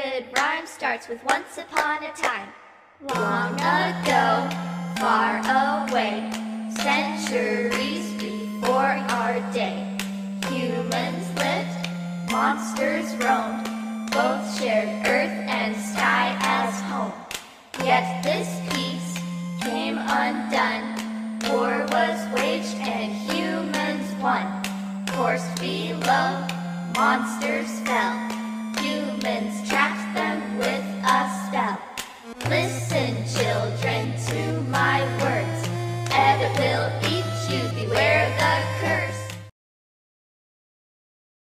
good rhyme starts with once upon a time. Long ago, far away, centuries before our day, humans lived, monsters roamed, both shared earth and sky as home. Yet this peace came undone, war was waged and humans won. Forced below, monsters fell. caterpillar